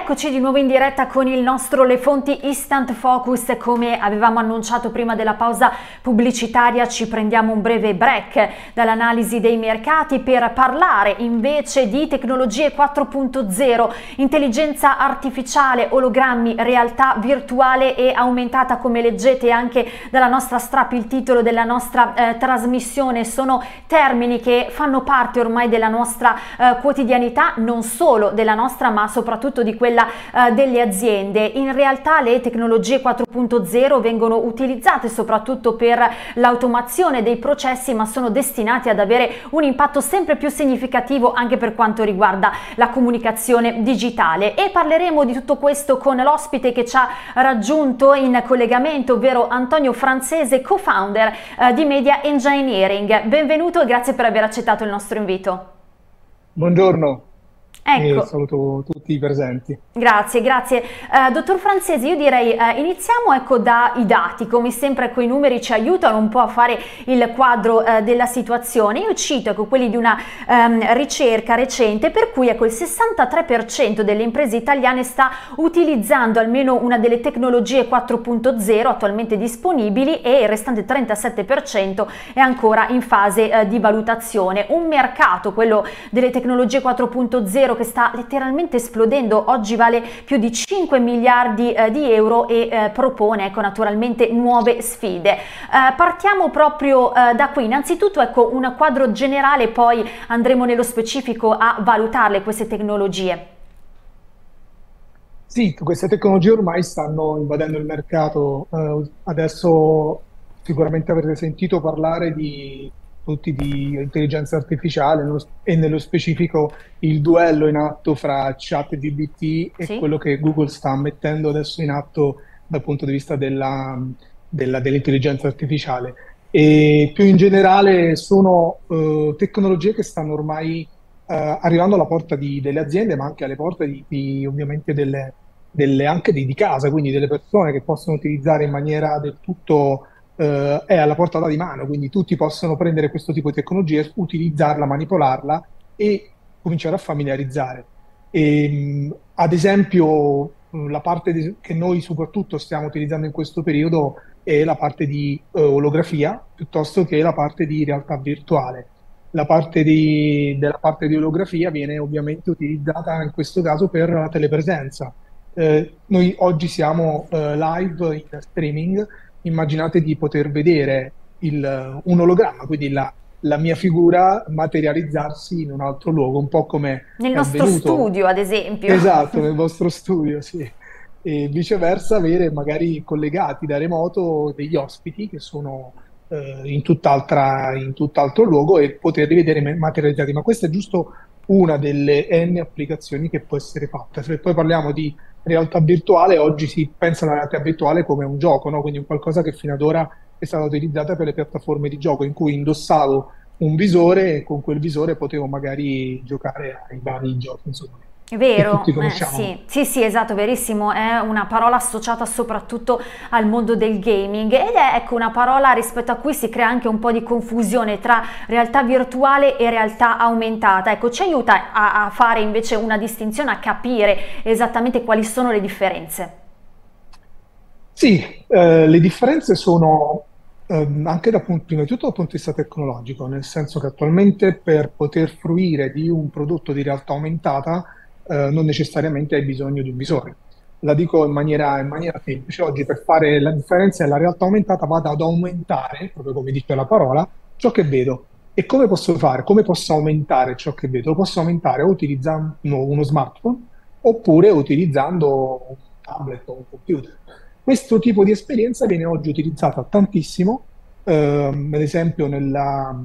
eccoci di nuovo in diretta con il nostro Le Fonti Instant Focus. Come avevamo annunciato prima della pausa pubblicitaria, ci prendiamo un breve break dall'analisi dei mercati per parlare invece di tecnologie 4.0, intelligenza artificiale, ologrammi, realtà virtuale e aumentata, come leggete anche dalla nostra strap, il titolo della nostra eh, trasmissione. Sono termini che fanno parte ormai della nostra eh, quotidianità, non solo della nostra, ma soprattutto di quella eh, delle aziende. In realtà le tecnologie 4.0 vengono utilizzate soprattutto per l'automazione dei processi ma sono destinati ad avere un impatto sempre più significativo anche per quanto riguarda la comunicazione digitale e parleremo di tutto questo con l'ospite che ci ha raggiunto in collegamento ovvero Antonio Francese co-founder eh, di Media Engineering. Benvenuto e grazie per aver accettato il nostro invito. Buongiorno. Ecco. E saluto tutti i presenti. Grazie, grazie. Uh, dottor Francesi, io direi uh, iniziamo ecco, dai dati, come sempre ecco, i numeri ci aiutano un po' a fare il quadro uh, della situazione. Io cito ecco, quelli di una um, ricerca recente per cui ecco, il 63% delle imprese italiane sta utilizzando almeno una delle tecnologie 4.0 attualmente disponibili e il restante 37% è ancora in fase di valutazione. Un mercato, quello delle tecnologie 4.0 che sta letteralmente esplodendo, oggi vale più di 5 miliardi eh, di euro e eh, propone ecco, naturalmente nuove sfide. Eh, partiamo proprio eh, da qui, innanzitutto ecco un quadro generale, poi andremo nello specifico a valutarle queste tecnologie. Sì, queste tecnologie ormai stanno invadendo il mercato, eh, adesso sicuramente avrete sentito parlare di tutti di intelligenza artificiale nello, e nello specifico il duello in atto fra ChatGPT e sì. quello che Google sta mettendo adesso in atto dal punto di vista della, della, dell'intelligenza artificiale. E più in generale sono uh, tecnologie che stanno ormai uh, arrivando alla porta di, delle aziende, ma anche alle porte di, di ovviamente delle, delle, anche di, di casa, quindi delle persone che possono utilizzare in maniera del tutto eh, è alla portata di mano, quindi tutti possono prendere questo tipo di tecnologia, utilizzarla, manipolarla e cominciare a familiarizzare. E, ad esempio, la parte di, che noi soprattutto stiamo utilizzando in questo periodo è la parte di uh, olografia piuttosto che la parte di realtà virtuale. La parte di, della parte di olografia viene ovviamente utilizzata in questo caso per la telepresenza. Eh, noi oggi siamo uh, live in streaming immaginate di poter vedere il, un ologramma, quindi la, la, mia figura materializzarsi in un altro luogo, un po' come... Nel nostro avvenuto. studio, ad esempio. Esatto, nel vostro studio, sì. E viceversa avere magari collegati da remoto degli ospiti che sono eh, in, tutt'altra, in tutt'altro luogo e poterli vedere materializzati. Ma questa è giusto una delle N applicazioni che può essere fatta. Se poi parliamo di realtà virtuale, oggi si pensa alla realtà virtuale come un gioco, no? quindi un qualcosa che fino ad ora è stata utilizzata per le piattaforme di gioco, in cui indossavo un visore e con quel visore potevo magari giocare ai vari giochi. Insomma. Vero, eh, sì. sì, sì, esatto, verissimo, è una parola associata soprattutto al mondo del gaming ed è ecco, una parola rispetto a cui si crea anche un po' di confusione tra realtà virtuale e realtà aumentata. Ecco, ci aiuta a, a fare invece una distinzione, a capire esattamente quali sono le differenze. Sì, eh, le differenze sono eh, anche da, prima di tutto dal punto di vista tecnologico, nel senso che attualmente per poter fruire di un prodotto di realtà aumentata eh, non necessariamente hai bisogno di un visore. La dico in maniera, in maniera semplice, oggi per fare la differenza nella realtà aumentata vado ad aumentare, proprio come dice la parola, ciò che vedo. E come posso fare? Come posso aumentare ciò che vedo? Lo posso aumentare utilizzando uno smartphone oppure utilizzando un tablet o un computer. Questo tipo di esperienza viene oggi utilizzata tantissimo, ehm, ad esempio nella,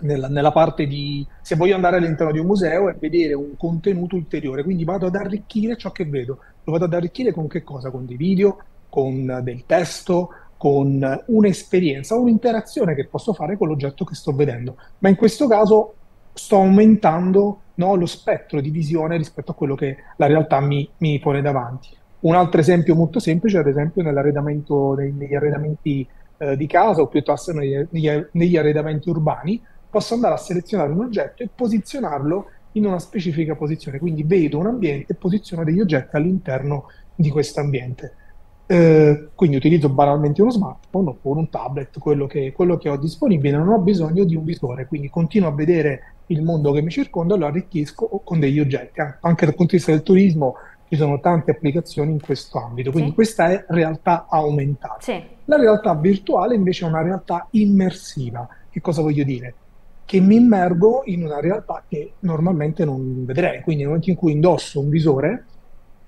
nella, nella, parte di se voglio andare all'interno di un museo e vedere un contenuto ulteriore, quindi vado ad arricchire ciò che vedo. Lo vado ad arricchire con che cosa? Con dei video, con del testo, con un'esperienza, un'interazione che posso fare con l'oggetto che sto vedendo. Ma in questo caso sto aumentando no, lo spettro di visione rispetto a quello che la realtà mi, mi pone davanti. Un altro esempio molto semplice, ad esempio, negli arredamenti eh, di casa o piuttosto negli, negli arredamenti urbani, posso andare a selezionare un oggetto e posizionarlo in una specifica posizione, quindi vedo un ambiente e posiziono degli oggetti all'interno di questo ambiente. Eh, quindi utilizzo banalmente uno smartphone oppure un tablet, quello che, quello che, ho disponibile, non ho bisogno di un visore, quindi continuo a vedere il mondo che mi circonda e lo arricchisco con degli oggetti. Anche dal punto di vista del turismo ci sono tante applicazioni in questo ambito, quindi sì. questa è realtà aumentata. Sì. La realtà virtuale invece è una realtà immersiva. Che cosa voglio dire? Che mi immergo in una realtà che normalmente non vedrei, quindi nel momento in cui indosso un visore,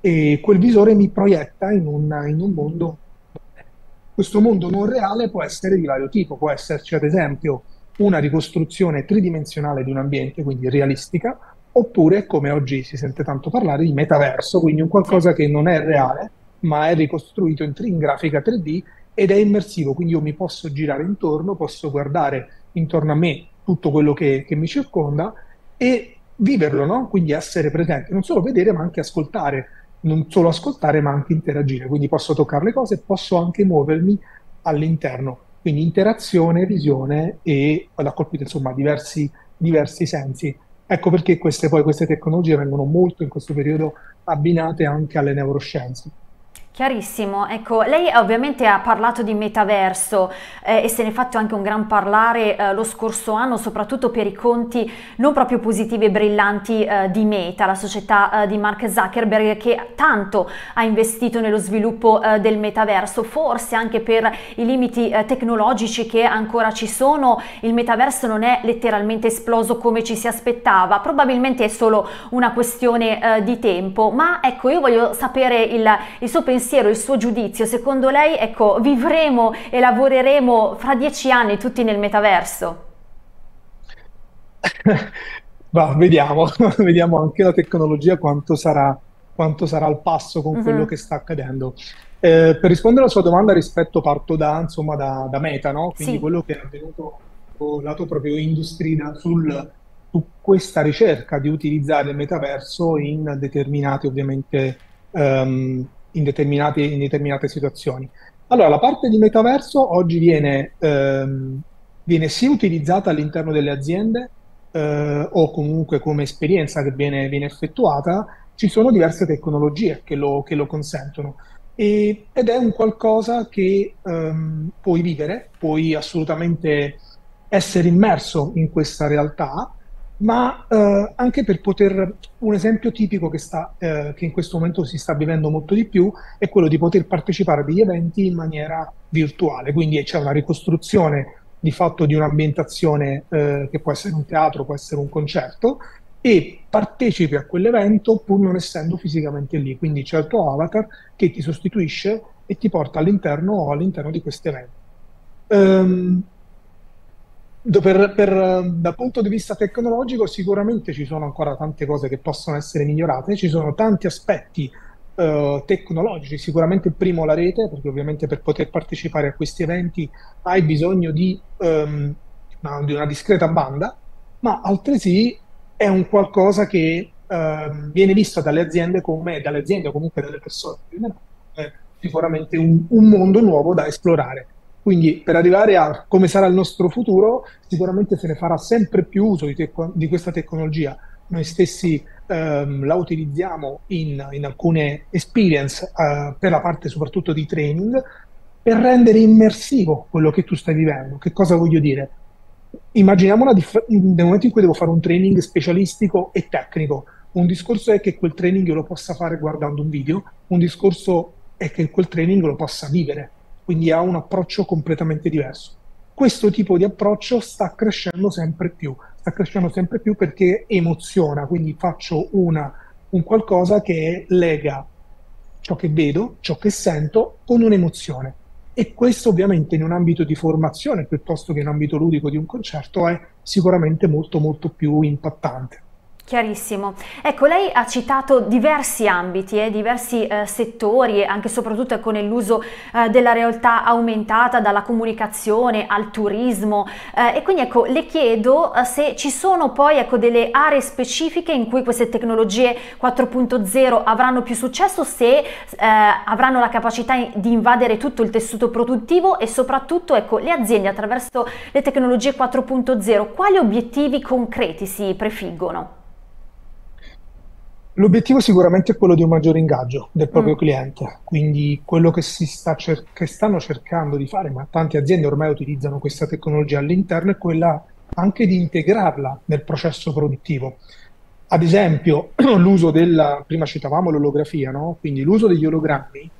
e quel visore mi proietta in un, in un mondo. Questo mondo non reale può essere di vario tipo, può esserci ad esempio una ricostruzione tridimensionale di un ambiente, quindi realistica, oppure, come oggi si sente tanto parlare, di metaverso, quindi un qualcosa che non è reale, ma è ricostruito in, in grafica 3D ed è immersivo, quindi io mi posso girare intorno, posso guardare intorno a me tutto quello che, che mi circonda e viverlo, no? quindi essere presente, non solo vedere ma anche ascoltare non solo ascoltare ma anche interagire, quindi posso toccare le cose, posso anche muovermi all'interno, quindi interazione, visione e vado a insomma diversi, diversi sensi. Ecco perché queste, poi, queste tecnologie vengono molto in questo periodo abbinate anche alle neuroscienze. Chiarissimo, ecco, lei ovviamente ha parlato di metaverso eh, e se ne è fatto anche un gran parlare eh, lo scorso anno, soprattutto per i conti non proprio positivi e brillanti eh, di Meta, la società eh, di Mark Zuckerberg che tanto ha investito nello sviluppo eh, del metaverso, forse anche per i limiti eh, tecnologici che ancora ci sono, il metaverso non è letteralmente esploso come ci si aspettava, probabilmente è solo una questione di tempo, ma ecco io voglio sapere il, il suo pensiero pensiero, il suo giudizio, secondo lei, ecco, vivremo e lavoreremo fra dieci anni tutti nel metaverso? Va, vediamo, vediamo anche la tecnologia quanto sarà, quanto sarà al passo con uh-huh. quello che sta accadendo. Eh, per rispondere alla sua domanda rispetto parto da, insomma, da, da Meta, no? quindi sì. quello che è avvenuto lato proprio industry sul, su questa ricerca di utilizzare il metaverso in determinate ovviamente um, in, in determinate situazioni. Allora, la parte di metaverso oggi viene, ehm, viene sia utilizzata all'interno delle aziende eh, o comunque come esperienza che viene, viene, effettuata, ci sono diverse tecnologie che lo, che lo consentono. E, ed è un qualcosa che ehm, puoi vivere, puoi assolutamente essere immerso in questa realtà ma eh, anche per poter, un esempio tipico che, sta, eh, che in questo momento si sta vivendo molto di più è quello di poter partecipare a degli eventi in maniera virtuale, quindi c'è una ricostruzione di fatto di un'ambientazione eh, che può essere un teatro, può essere un concerto, e partecipi a quell'evento pur non essendo fisicamente lì, quindi c'è il tuo avatar che ti sostituisce e ti porta all'interno all'interno di questo evento. Um, per, per, dal punto di vista tecnologico sicuramente ci sono ancora tante cose che possono essere migliorate, ci sono tanti aspetti uh, tecnologici, sicuramente il primo la rete, perché ovviamente per poter partecipare a questi eventi hai bisogno di, um, una, di una discreta banda, ma altresì è un qualcosa che uh, viene visto dalle aziende come, dalle aziende o comunque dalle persone, sicuramente un, un mondo nuovo da esplorare quindi per arrivare a come sarà il nostro futuro, sicuramente se ne farà sempre più uso di, te- di questa tecnologia. Noi stessi ehm, la utilizziamo in, in alcune experience eh, per la parte soprattutto di training per rendere immersivo quello che tu stai vivendo. Che cosa voglio dire? Immaginiamo una dif- nel momento in cui devo fare un training specialistico e tecnico. Un discorso è che quel training lo possa fare guardando un video, un discorso è che quel training lo possa vivere quindi ha un approccio completamente diverso. Questo tipo di approccio sta crescendo sempre più, sta crescendo sempre più perché emoziona, quindi faccio una, un qualcosa che lega ciò che vedo, ciò che sento con un'emozione. E questo ovviamente in un ambito di formazione piuttosto che in un ambito ludico di un concerto è sicuramente molto molto più impattante. Chiarissimo. Ecco, lei ha citato diversi ambiti, eh, diversi eh, settori, anche e soprattutto con ecco, l'uso eh, della realtà aumentata, dalla comunicazione al turismo eh, e quindi ecco, le chiedo eh, se ci sono poi ecco, delle aree specifiche in cui queste tecnologie 4.0 avranno più successo, se eh, avranno la capacità di invadere tutto il tessuto produttivo e soprattutto ecco, le aziende attraverso le tecnologie 4.0, quali obiettivi concreti si prefiggono? L'obiettivo sicuramente è quello di un maggiore ingaggio del proprio mm. cliente, quindi quello che, cer- che, stanno cercando di fare, ma tante aziende ormai utilizzano questa tecnologia all'interno, è quella anche di integrarla nel processo produttivo. Ad esempio, l'uso della, prima citavamo l'olografia, no? quindi l'uso degli ologrammi,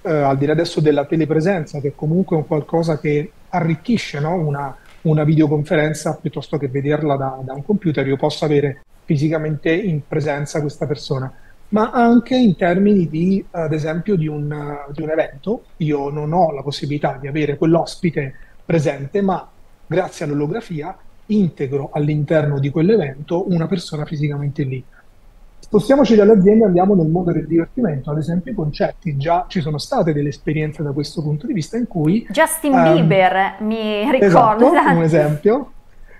eh, al di là adesso della telepresenza, che comunque è un qualcosa che arricchisce no? una, una, videoconferenza piuttosto che vederla da, da un computer, io posso avere fisicamente in presenza questa persona, ma anche in termini di, ad esempio, di un, di un evento. Io non ho la possibilità di avere quell'ospite presente, ma grazie all'olografia integro all'interno di quell'evento una persona fisicamente lì. Spostiamoci dalle aziende e andiamo nel mondo del divertimento, ad esempio i concerti. Già ci sono state delle esperienze da questo punto di vista in cui... Justin um, Bieber, mi ricordo. Esatto, un esempio.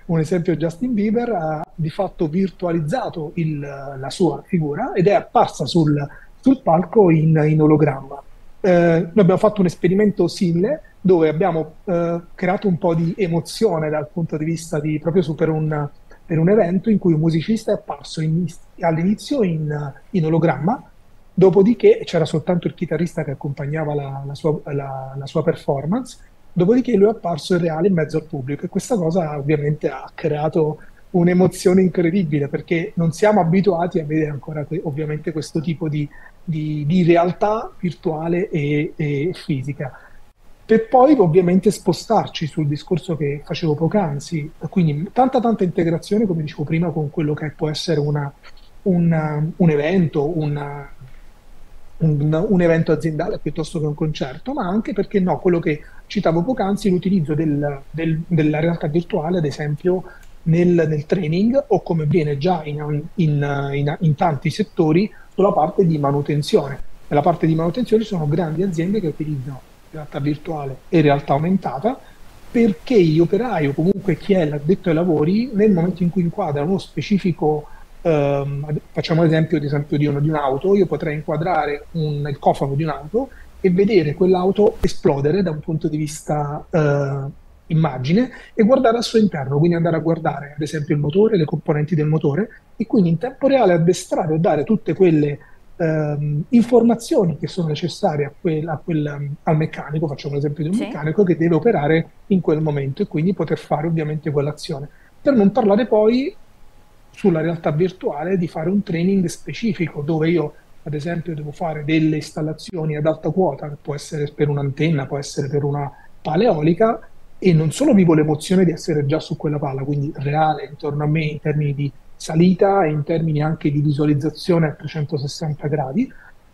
Un esempio, Justin Bieber ha di fatto virtualizzato il, la sua figura ed è apparsa sul, sul palco in, in ologramma. Eh, noi abbiamo fatto un esperimento simile dove abbiamo eh, creato un po' di emozione dal punto di vista di proprio su per un, per un evento in cui un musicista è apparso in, all'inizio in, in, ologramma, dopodiché c'era soltanto il chitarrista che accompagnava la, la, sua, la, la, sua, performance, dopodiché lui è apparso in reale in mezzo al pubblico e questa cosa ovviamente ha creato un'emozione incredibile perché non siamo abituati a vedere ancora ovviamente questo tipo di, di, di realtà virtuale e, e fisica. Per poi ovviamente spostarci sul discorso che facevo poc'anzi, quindi tanta tanta integrazione, come dicevo prima, con quello che può essere una, una, un evento, una, un, un, evento aziendale piuttosto che un concerto, ma anche perché no, quello che citavo poc'anzi, l'utilizzo del, del, della realtà virtuale, ad esempio, nel, nel, training o come avviene già in, in, in, in tanti settori sulla parte di manutenzione. Nella parte di manutenzione sono grandi aziende che utilizzano realtà virtuale e realtà aumentata, perché gli operai o comunque chi è l'addetto ai lavori, nel momento in cui inquadra uno specifico, ehm, facciamo l'esempio, ad esempio di, uno, di un'auto, io potrei inquadrare un, il cofano di un'auto e vedere quell'auto esplodere da un punto di vista eh, immagine e guardare al suo interno, quindi andare a guardare ad esempio il motore, le componenti del motore e quindi in tempo reale addestrare o dare tutte quelle ehm, informazioni che sono necessarie a quel, a quel, al meccanico, facciamo l'esempio di un sì. meccanico che deve operare in quel momento e quindi poter fare ovviamente quell'azione. Per non parlare poi sulla realtà virtuale di fare un training specifico dove io ad esempio devo fare delle installazioni ad alta quota, che può essere per un'antenna, può essere per una pala eolica, e non solo vivo l'emozione di essere già su quella palla, quindi reale intorno a me in termini di salita e in termini anche di visualizzazione a 360 gradi,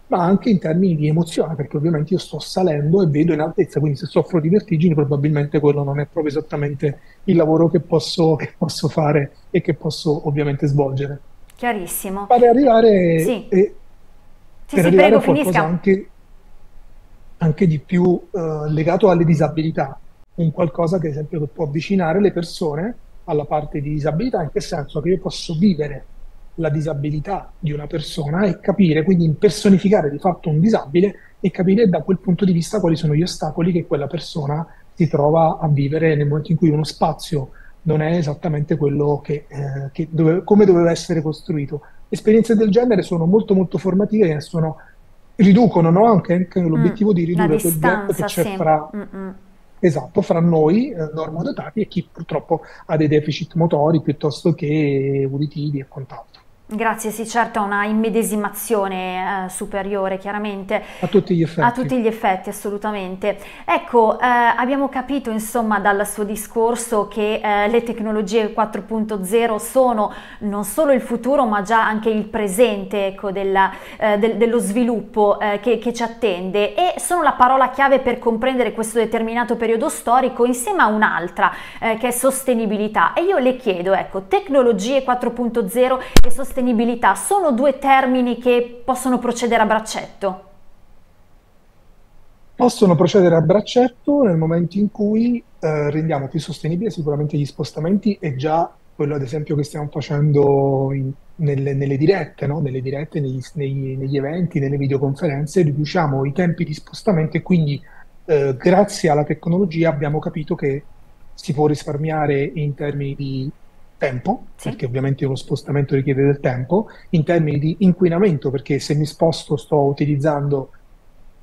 ma anche in termini di emozione, perché ovviamente io sto salendo e vedo in altezza, quindi se soffro di vertigini probabilmente quello non è proprio esattamente il lavoro che posso, che posso fare e che posso ovviamente svolgere. Chiarissimo. Per arrivare, sì. e, sì, per sì, arrivare prego, a qualcosa anche, anche, di più eh, legato alle disabilità, un qualcosa che ad esempio può avvicinare le persone alla parte di disabilità, in che senso? Che io posso vivere la disabilità di una persona e capire, quindi impersonificare di fatto un disabile e capire da quel punto di vista quali sono gli ostacoli che quella persona si trova a vivere nel momento in cui uno spazio non è esattamente quello che, eh, che dove, come doveva essere costruito. Esperienze del genere sono molto molto formative e sono, riducono no? anche, anche l'obiettivo mm, di ridurre quel gap che c'è sì. fra... Mm-mm Esatto, fra noi eh, normodotati e chi purtroppo ha dei deficit motori piuttosto che uditivi e quant'altro. Grazie, sì, certo, una immedesimazione eh, superiore, chiaramente. A tutti gli effetti. A tutti gli effetti, assolutamente. Ecco, eh, abbiamo capito, insomma, dal suo discorso che eh, le tecnologie 4.0 sono non solo il futuro, ma già anche il presente, ecco, della, eh, del, dello sviluppo eh, che, che, ci attende e sono la parola chiave per comprendere questo determinato periodo storico insieme a un'altra, eh, che è sostenibilità. E io le chiedo, ecco, tecnologie 4.0 e sostenibilità sostenibilità sono due termini che possono procedere a braccetto? Possono procedere a braccetto nel momento in cui eh, rendiamo più sostenibili sicuramente gli spostamenti e già quello ad esempio che stiamo facendo in, nelle, nelle, dirette, no? nelle dirette negli, negli, negli, eventi, nelle videoconferenze, riduciamo i tempi di spostamento e quindi eh, grazie alla tecnologia abbiamo capito che si può risparmiare in termini di tempo, sì. perché ovviamente lo spostamento richiede del tempo, in termini di inquinamento, perché se mi sposto sto utilizzando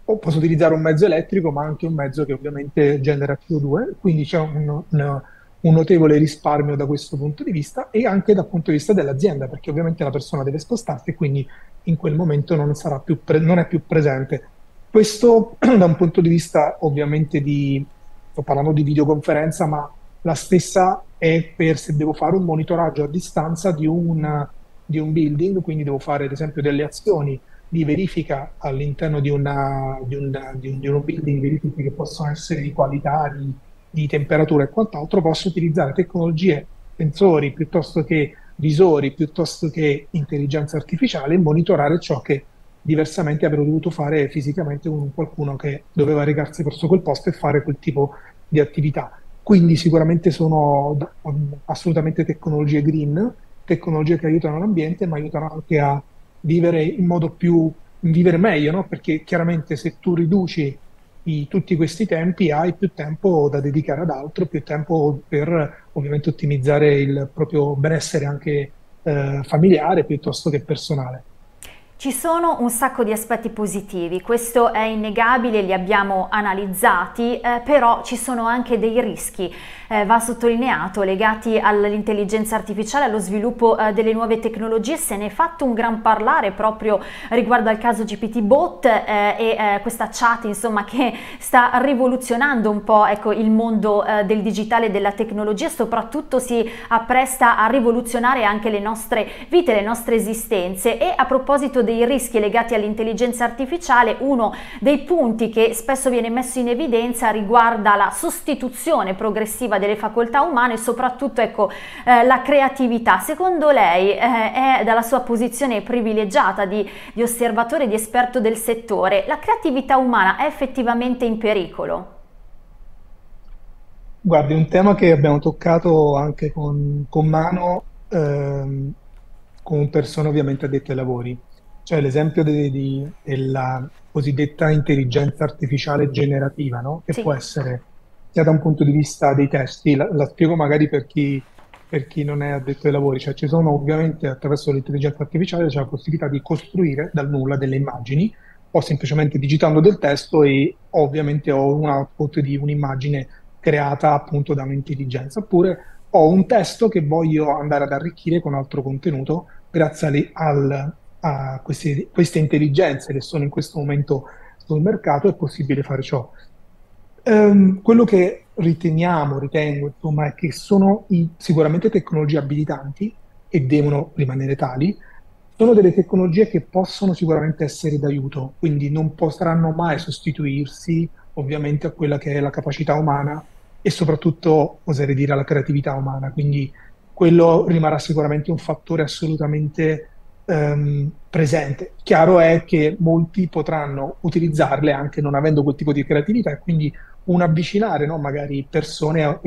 o posso utilizzare un mezzo elettrico, ma anche un mezzo che ovviamente genera CO2, quindi c'è un, un, un, notevole risparmio da questo punto di vista e anche dal punto di vista dell'azienda, perché ovviamente la persona deve spostarsi e quindi in quel momento non, più pre- non è più presente. Questo da un punto di vista ovviamente di, sto parlando di videoconferenza, ma la stessa è per se devo fare un monitoraggio a distanza di un, di un building, quindi devo fare ad esempio delle azioni di verifica all'interno di, una, di, una, di, un, di uno building, verifiche che possono essere di qualità, di, di temperatura e quant'altro, posso utilizzare tecnologie, sensori piuttosto che visori, piuttosto che intelligenza artificiale e monitorare ciò che diversamente avrei dovuto fare fisicamente con qualcuno che doveva recarsi verso quel posto e fare quel tipo di attività. Quindi sicuramente sono assolutamente tecnologie green, tecnologie che aiutano l'ambiente, ma aiutano anche a vivere in modo più, vivere meglio, no? perché chiaramente se tu riduci i, tutti questi tempi hai più tempo da dedicare ad altro, più tempo per ovviamente ottimizzare il proprio benessere anche eh, familiare piuttosto che personale. Ci sono un sacco di aspetti positivi, questo è innegabile, li abbiamo analizzati, eh, però ci sono anche dei rischi, eh, va sottolineato, legati all'intelligenza artificiale, allo sviluppo eh, delle nuove tecnologie, se ne è fatto un gran parlare proprio riguardo al caso GPT Bot eh, e eh, questa chat insomma che sta rivoluzionando un po' ecco, il mondo eh, del digitale e della tecnologia, soprattutto si appresta a rivoluzionare anche le nostre vite, le nostre esistenze. E a proposito dei rischi legati all'intelligenza artificiale, uno dei punti che spesso viene messo in evidenza riguarda la sostituzione progressiva delle facoltà umane e soprattutto ecco, eh, la creatività. Secondo lei eh, è dalla sua posizione privilegiata di, di osservatore di esperto del settore, la creatività umana è effettivamente in pericolo? Guardi, un tema che abbiamo toccato anche con, con mano ehm, con persone ovviamente addette ai lavori. Cioè l'esempio de, de, della cosiddetta intelligenza artificiale generativa, no? che sì. può essere sia da un punto di vista dei testi, la, la spiego magari per chi, per chi, non è addetto ai lavori, cioè ci sono ovviamente attraverso l'intelligenza artificiale c'è la possibilità di costruire dal nulla delle immagini o semplicemente digitando del testo e ovviamente ho un output di un'immagine creata appunto da un'intelligenza, oppure ho un testo che voglio andare ad arricchire con altro contenuto grazie al, a queste, queste intelligenze che sono in questo momento sul mercato, è possibile fare ciò. Um, quello che riteniamo, ritengo, insomma, è che sono i, sicuramente tecnologie abilitanti e devono rimanere tali, sono delle tecnologie che possono sicuramente essere d'aiuto, quindi non potranno mai sostituirsi ovviamente a quella che è la capacità umana e soprattutto, oserei dire, alla creatività umana. Quindi quello rimarrà sicuramente un fattore assolutamente ehm, presente. Chiaro è che molti potranno utilizzarle anche non avendo quel tipo di creatività e quindi un avvicinare no, magari persone a,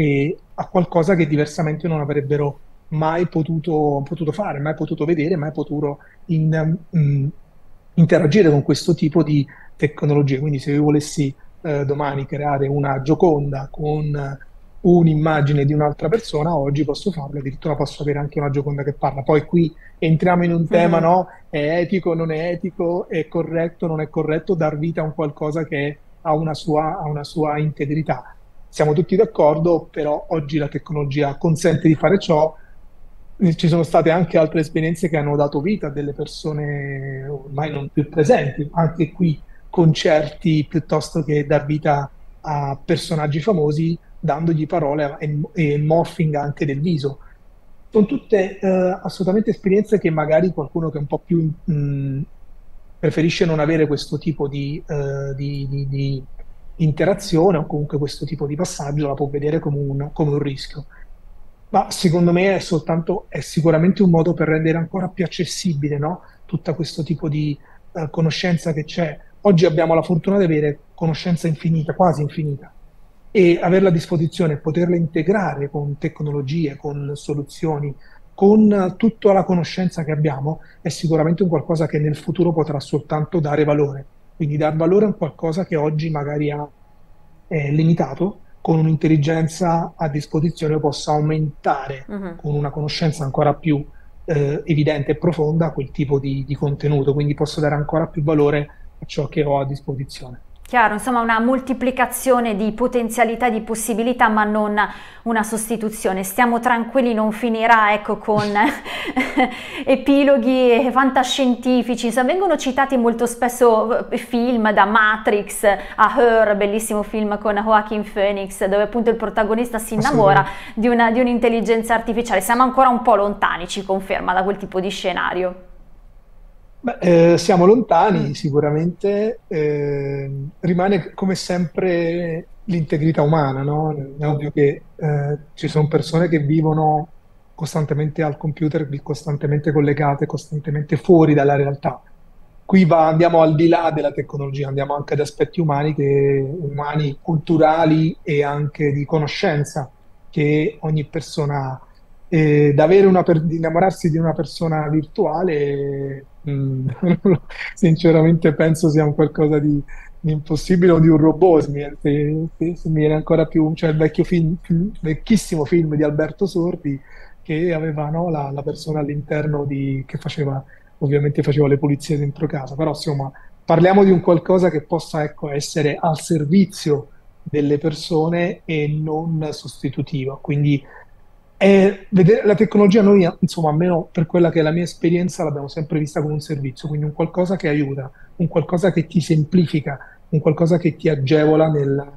a, qualcosa che diversamente non avrebbero mai potuto, potuto fare, mai potuto vedere, mai potuto in, um, interagire con questo tipo di tecnologie. Quindi se io volessi eh, domani creare una gioconda con un'immagine di un'altra persona, oggi posso farlo, addirittura posso avere anche una gioconda che parla. Poi qui entriamo in un tema, mm-hmm. no? È etico, non è etico, è corretto, non è corretto dar vita a un qualcosa che ha una sua, ha una sua integrità. Siamo tutti d'accordo, però oggi la tecnologia consente di fare ciò. Ci sono state anche altre esperienze che hanno dato vita a delle persone ormai non più presenti, anche qui concerti piuttosto che dar vita a personaggi famosi dandogli parole e, e morphing anche del viso. Sono tutte eh, assolutamente esperienze che magari qualcuno che è un po' più mh, preferisce non avere questo tipo di, uh, di, di, di, interazione o comunque questo tipo di passaggio la può vedere come un, come un rischio. Ma secondo me è soltanto, è sicuramente un modo per rendere ancora più accessibile no? tutto questo tipo di uh, conoscenza che c'è. Oggi abbiamo la fortuna di avere conoscenza infinita, quasi infinita e averla a disposizione, poterla integrare con tecnologie, con soluzioni, con tutta la conoscenza che abbiamo, è sicuramente un qualcosa che nel futuro potrà soltanto dare valore. Quindi dar valore a un qualcosa che oggi magari ha, è limitato, con un'intelligenza a disposizione possa aumentare uh-huh. con una conoscenza ancora più eh, evidente e profonda quel tipo di, di contenuto, quindi posso dare ancora più valore a ciò che ho a disposizione. Chiaro, insomma una moltiplicazione di potenzialità, di possibilità, ma non una sostituzione. Stiamo tranquilli, non finirà ecco, con epiloghi fantascientifici. Insomma, vengono citati molto spesso eh, film da Matrix a Her, bellissimo film con Joaquin Phoenix, dove appunto il protagonista si innamora di, una, di un'intelligenza artificiale. Siamo ancora un po' lontani, ci conferma, da quel tipo di scenario. Beh, eh, siamo lontani, sicuramente, eh, rimane come sempre l'integrità umana, no? È ovvio che eh, ci sono persone che vivono costantemente al computer, costantemente collegate, costantemente fuori dalla realtà. Qui va, andiamo al di là della tecnologia, andiamo anche ad aspetti umani, che, umani, culturali e anche di conoscenza che ogni persona ha. E per, innamorarsi di una persona virtuale Mm, sinceramente penso sia un qualcosa di, di impossibile o di un robot, se, se, se mi viene ancora più, cioè il vecchio film, vecchissimo film di Alberto Sordi che aveva no, la, la, persona all'interno di, che faceva, ovviamente faceva le pulizie dentro casa, però insomma parliamo di un qualcosa che possa ecco, essere al servizio delle persone e non sostitutivo, quindi e vedere la tecnologia noi, insomma, almeno per quella che è la mia esperienza, l'abbiamo sempre vista come un servizio, quindi un qualcosa che aiuta, un qualcosa che ti semplifica, un qualcosa che ti agevola nel,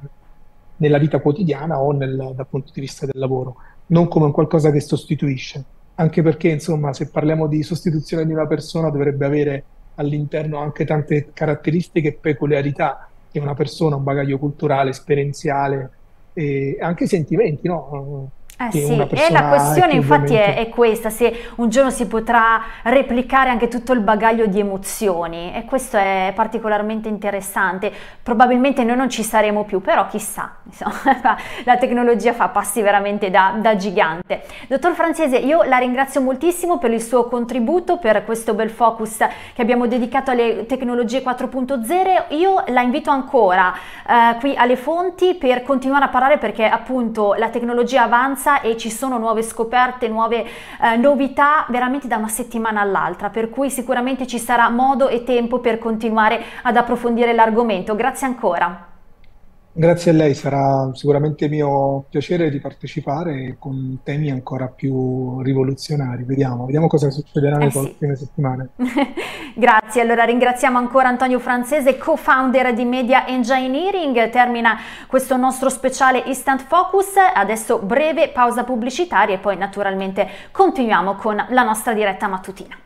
nella vita quotidiana o nel, dal punto di vista del lavoro, non come un qualcosa che sostituisce. Anche perché, insomma, se parliamo di sostituzione di una persona, dovrebbe avere all'interno anche tante caratteristiche e peculiarità che una persona, un bagaglio culturale, esperienziale e anche sentimenti, no? Eh sì, e la questione infatti è, è, questa, se un giorno si potrà replicare anche tutto il bagaglio di emozioni e questo è particolarmente interessante, probabilmente noi non ci saremo più, però chissà, insomma, la tecnologia fa passi veramente da, da gigante. Dottor Francese, io la ringrazio moltissimo per il suo contributo, per questo bel focus che abbiamo dedicato alle tecnologie 4.0, io la invito ancora eh, qui alle fonti per continuare a parlare perché appunto la tecnologia avanza e ci sono nuove scoperte, nuove eh, novità veramente da una settimana all'altra, per cui sicuramente ci sarà modo e tempo per continuare ad approfondire l'argomento. Grazie ancora. Grazie a lei, sarà sicuramente mio piacere di partecipare con temi ancora più rivoluzionari. Vediamo, vediamo cosa succederà nelle eh prossime sì. settimane. Grazie, allora ringraziamo ancora Antonio Francese, co-founder di Media Engineering. Termina questo nostro speciale Instant Focus. Adesso breve pausa pubblicitaria e poi naturalmente continuiamo con la nostra diretta mattutina.